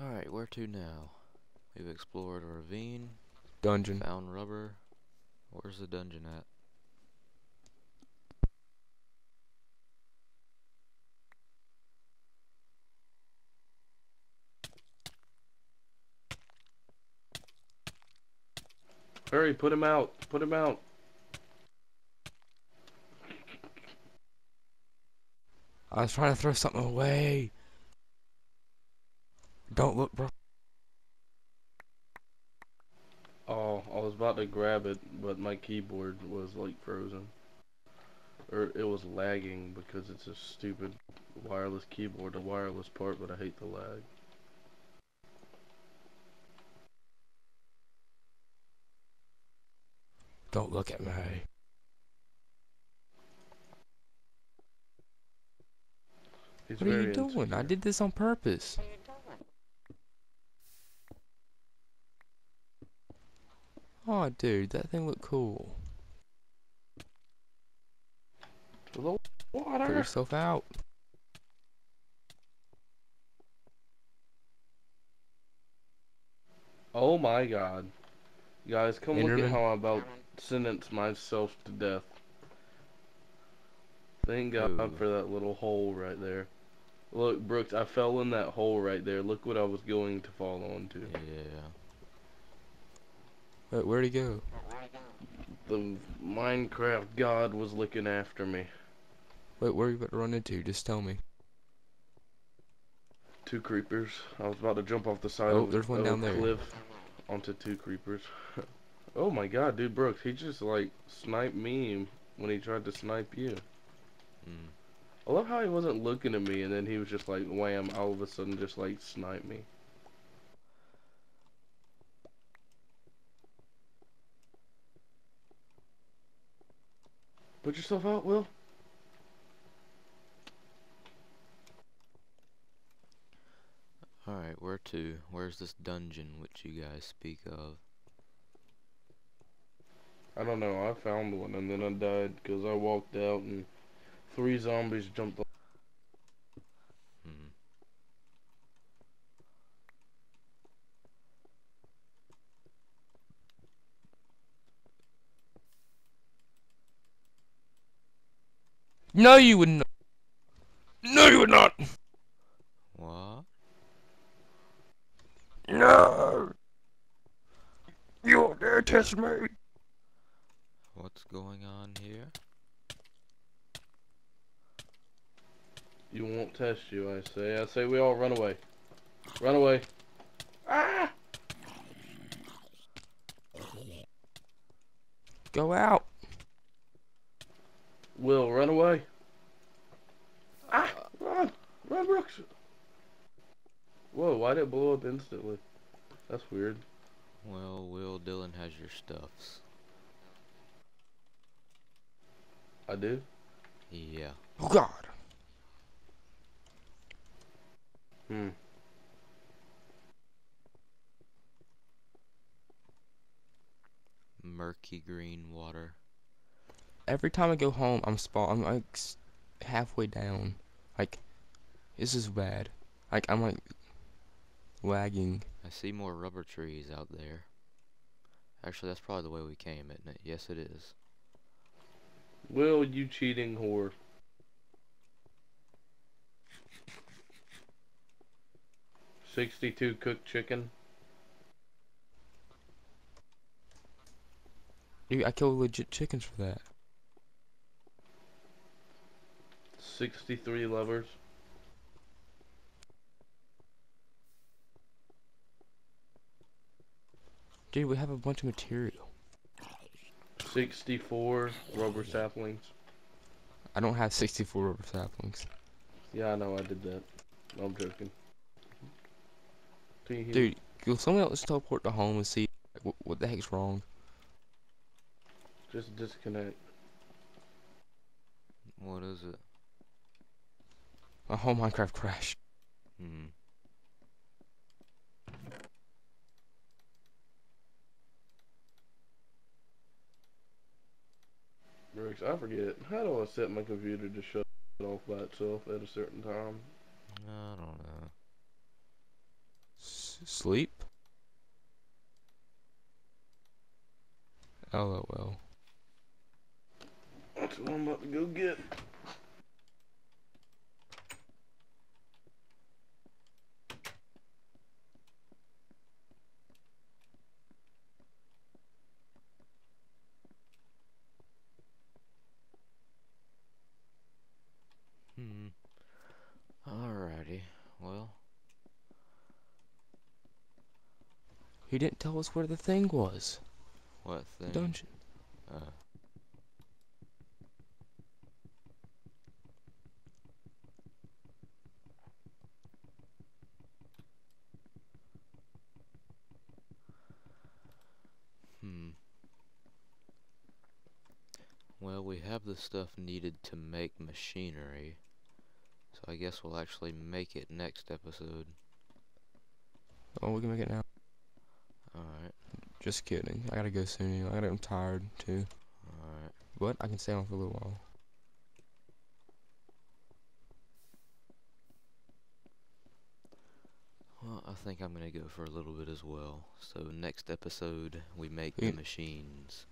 Alright, where to now? We've explored a ravine, Dungeon. found rubber. Where's the dungeon at? Hurry, put him out. Put him out. I was trying to throw something away. Don't look, bro. Oh, I was about to grab it, but my keyboard was like frozen. Or it was lagging because it's a stupid wireless keyboard, the wireless part, but I hate the lag. Don't look at me. What are you doing? I did this on purpose. Oh, dude, that thing looked cool. The Put yourself out. Oh my god. Guys, come look at how I'm about sentence myself to death. Thank God Ooh. for that little hole right there. Look, Brooks, I fell in that hole right there. Look what I was going to fall onto. Yeah. Wait, where'd he go? The Minecraft god was looking after me. Wait, where are you about to run into? Just tell me. Two creepers. I was about to jump off the side Oh, of, there's one down there. cliff onto two creepers. oh my god, dude, Brooks, he just like sniped me when he tried to snipe you. Mm. I love how he wasn't looking at me and then he was just like wham, all of a sudden just like snipe me. Put yourself out, Will. Alright, where to? Where's this dungeon which you guys speak of? I don't know, I found one and then I died because I walked out and three zombies jumped on. No, you would not. No, you would not. What? No. You won't dare test me. What's going on here? You won't test you, I say. I say we all run away. Run away. Ah! Go out. Will, run away. Ah! Run! Run, Brooks! Whoa, why did it blow up instantly? That's weird. Well, Will Dylan has your stuffs. I do? Yeah. Oh God. Hmm. Murky green water. Every time I go home, I'm spawn. I'm like halfway down. Like, this is bad. Like I'm like lagging. I see more rubber trees out there. Actually, that's probably the way we came, isn't it? Yes, it is. Will, you cheating whore. Sixty-two cooked chicken. Dude, I killed legit chickens for that. Sixty-three lovers. Dude, we have a bunch of material. Sixty-four rubber saplings. I don't have 64 rubber saplings. Yeah, I know I did that. No, I'm joking. Tee-hee. Dude, will someone else teleport to home and see what, what the heck's wrong? Just disconnect. What is it? My whole Minecraft crashed. Hmm. Brooks, I forget. How do I set my computer to shut off by itself at a certain time? I don't know. Sleep? LOL. That's what I'm about to go get. Hmm. Alrighty. Well, He didn't tell us where the thing was. what thing? Dungeon. Uh, hmm. Well, we have the stuff needed to make machinery. So I guess we'll actually make it next episode. Oh, we can make it now. Just kidding. I gotta go soon. I gotta, I'm tired too. alright. What? I can stay on for a little while. Well, I think I'm gonna go for a little bit as well. So next episode, we make the machines.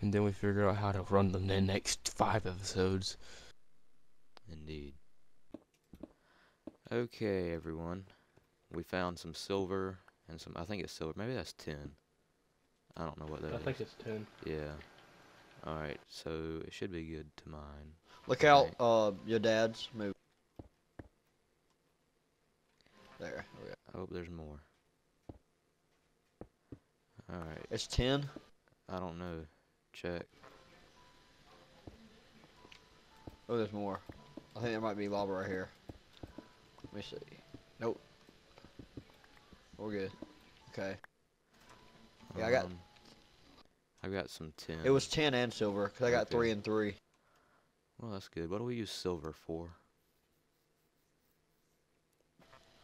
And then we figure out how to run them the next five episodes. Indeed. Okay, everyone. We found some silver and some. I think it's silver. Maybe that's tin. I don't know what that I is. think it's 10. Yeah. All right. So it should be good to mine. Look out, Right. uh, your dad's move. There. we go. I hope there's more. All right. It's 10. I don't know. Check. Oh, there's more. I think there might be lava right here. Let me see. We're good. Okay. Yeah, I got- Um, I got some tin. It was 10 and silver, because I got Okay. 3 and 3. Well, that's good. What do we use silver for?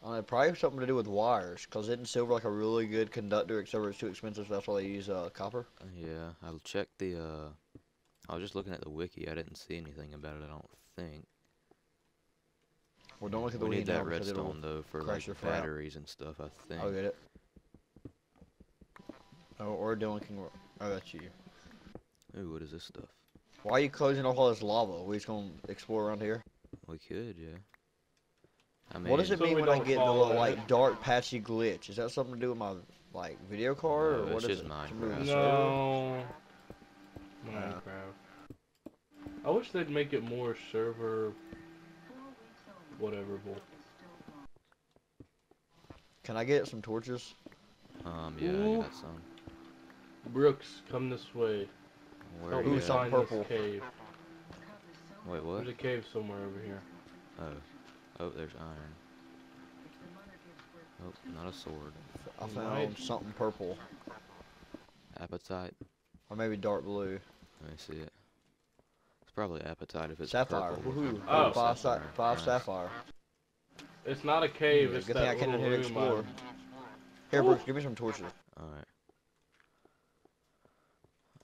Uh, probably something to do with wires, because isn't silver like a really good conductor, except for it's too expensive, so that's why they use uh, copper? Uh, Yeah, I'll check the, uh, I was just looking at the wiki, I didn't see anything about it, I don't think. Well, don't look at the We need that now, because redstone, though, for, like, your batteries and stuff, I think. I'll get it. Oh, or Dylan can. Oh, that's you. Ooh, what is this stuff? Why are you closing off all this lava? We just gonna explore around here? We could, yeah. I mean, What does it So mean we when I get the little like dark patchy glitch? Is that something to do with my like video card No, or what is just it? Minecraft. Something to do with the No. server? Minecraft. I wish they'd make it more server. Whateverable. Can I get some torches? Um, yeah, Ooh. I got some. Brooks, come this way. Where Help are me Ooh, you some at? find purple. this cave. Wait, what? There's a cave somewhere over here. Oh. Oh, there's iron. Oh, not a sword. I Right. found something purple Apatite? or maybe dark blue. Let me see it. It's probably apatite if it's sapphire. purple. Woohoo! Oh. five, sa- Sapphire, five nice. sapphire. It's not a cave, Yeah, it's good that thing I came in here to room I- explore. Here, Ooh. Brooks, give me some torches. Alright.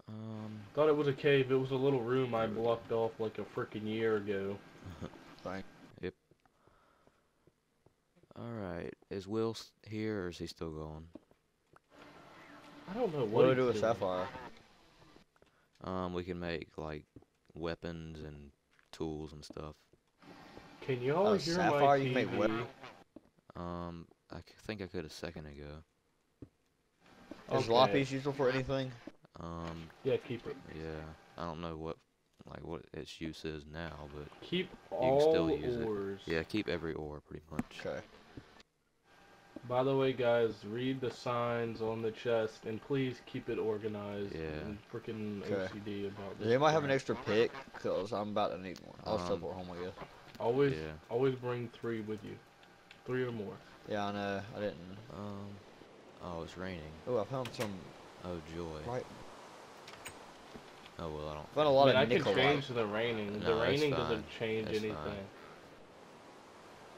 Um, Thought it was a cave, it was a little room I blocked off like a freaking year ago. Thank. alright. Is Will here or is he still gone? I don't know what, What do we do with doing. sapphire? Um, we can make, like, weapons and tools and stuff. Can y'all Oh, hear sapphire, my you can make TV? Um, I c- think I could a second ago. Is Okay. lapis useful for anything? Um, Yeah, keep it. yeah. I don't know what, like, what its use is now, but Keep you can all still use it. ores. yeah, keep every ore pretty much. Okay. By the way, guys, read the signs on the chest and please keep it organized. Yeah. And freaking OCD about this. Does anybody have an extra pick? Cause I'm about to need one. I'll Um, teleport home, I guess. Always, Yeah. always bring three with you. Three or more. Yeah, I know. I didn't. Um, oh, it's raining. Oh, I found some. Oh, joy. Right. Oh, well, I don't. I found a lot I mean, I of can nickel. change the raining. the No, that's raining doesn't change That's anything. fine.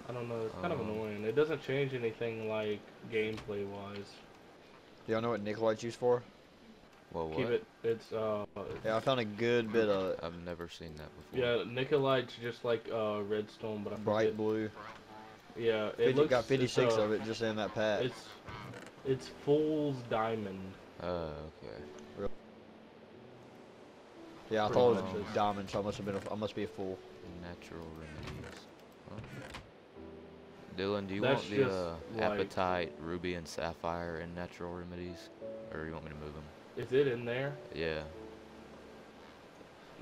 I don't know. It's kind of Um, annoying. It doesn't change anything like gameplay wise. Do y'all know what Nikolite's used for? Well, what? Keep it. It's uh. Yeah, I found a good bit of I've never seen that before. Yeah, Nikolite's just like uh redstone, but I bright forget. blue. Yeah, it 50, looks got 56 uh, of it just in that pack. It's it's Fool's Diamond. Oh, okay. Yeah, I pretty thought it was is. diamond, so I must have been. A, I must be a fool. Natural remedies. Huh? Dylan, do you That's want the just uh, like- apatite, ruby, and sapphire and natural remedies, or you want me to move them? Is it in there? Yeah.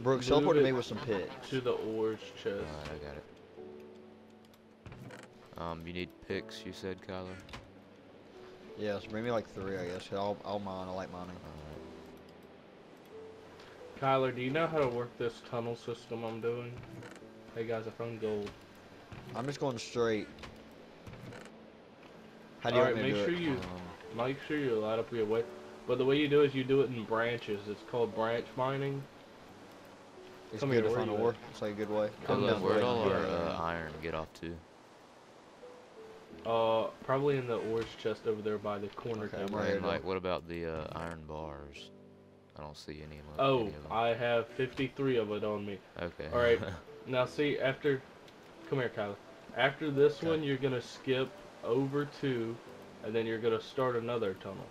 Brooks, Move teleport to me with some picks. To the ores chest. Alright, I got it. Um, you need picks, you said, Kyler? Yes, bring me like three, I guess. I'll, I'll mine. I like mining. Alright. Kyler, do you know how to work this tunnel system I'm doing? Hey guys, I found gold. I'm just going straight. How do you Alright, make do sure it? you Um, make sure you light up your way. But the way you do is you do it in branches. It's called branch mining. It's come good here, to where find a you war. It's like a good way. Come down where'd all our uh, iron get off to? Uh, probably in the ores chest over there by the corner Okay, I'm right here, And, like, what about the uh, iron bars? I don't see any of them. Oh, any of them. I have 53 of it on me. Okay. Alright. Now see, after, come here, Kyler. After this Okay. one, you're gonna skip over two, and then you're gonna start another tunnel.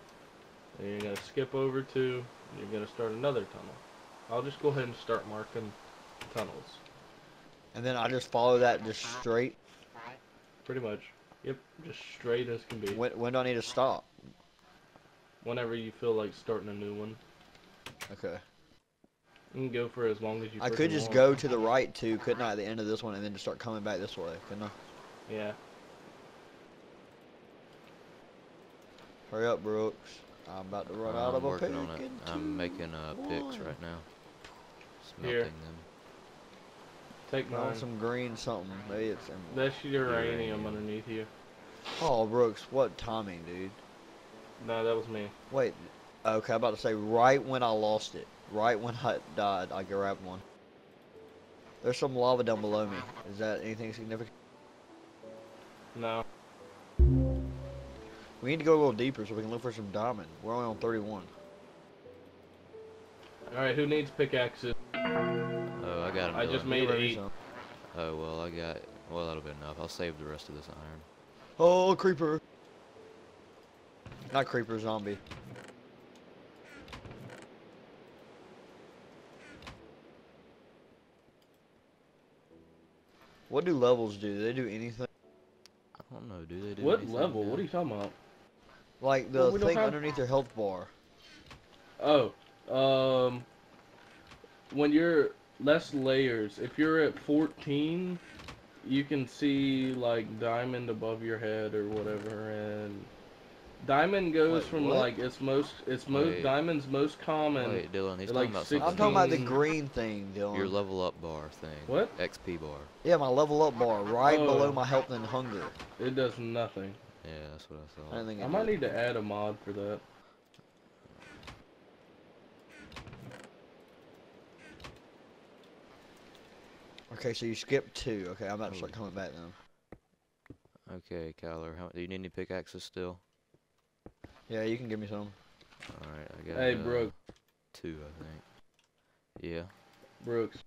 And you're gonna skip over two, and you're gonna start another tunnel. I'll just go ahead and start marking tunnels. And then I just follow that just straight. Pretty much. Yep, just straight as can be. When, when do I need to stop? Whenever you feel like starting a new one, Okay. you can go for as long as you. I could just want. go to the right too, couldn't I, at the end of this one, and then just start coming back this way, couldn't I? Yeah. Hurry up, Brooks. I'm about to run out I'm of a pick. working on it. I'm making uh, picks right now. Here. Smelting them. Take I want mine. some green something. Maybe it's emerald. That's uranium Uranium. underneath you. Oh, Brooks, what timing, dude? No, that was me. Wait. Okay, I'm about to say right when I lost it, right when I died, I grabbed one. There's some lava down below me. Is that anything significant? No. We need to go a little deeper so we can look for some diamond. We're only on 31. Alright, who needs pickaxes? Oh, I got them. I just made Grab eight. some. Oh well, I got. Well, that'll be enough. I'll save the rest of this iron. Oh, creeper. Not creeper, zombie. What do levels do? Do they do anything? I don't know. Do they do What anything level? now? What are you talking about? Like the Well, we thing have- underneath your health bar. Oh, um, when you're less layers, if you're at 14, you can see like diamond above your head or whatever, and diamond goes Wait, from what? like its most, its most Wait. diamond's most common. Wait, Dylan. He's like talking about six- I'm talking about the green thing, Dylan. Your level up bar thing. What? XP bar. Yeah, my level up bar, right Oh. below my health and hunger. It does nothing. Yeah, that's what I I thought. don't think I might did. need to add a mod for that. Okay, so you skipped two. Okay, I'm about to start coming back now. Okay, Kyler. How, do you need any pickaxes still? Yeah, you can give me some. All right, I got. Hey, uh, Brooke, Two, I think. Yeah. Brooks.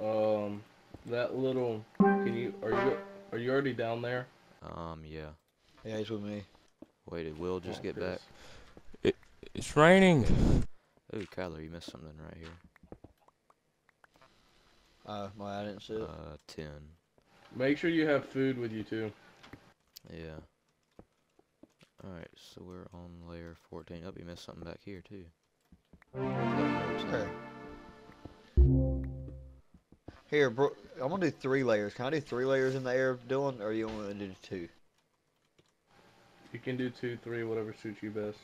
Um, that little. Can you? Are you? Are you already down there? Um. Yeah. Yeah, he's with me. Wait, did Will just Oh, get Chris. back? It's raining. Oh, Kyler, you missed something right here. Uh, well, I didn't see it. Uh, ten. Make sure you have food with you too. Yeah. Alright, so we're on layer 14. Oh, you missed something back here, too. Okay. Here, bro. I'm gonna do three layers. Can I do three layers in the air, Dylan, or you only do two? You can do two, three, whatever suits you best.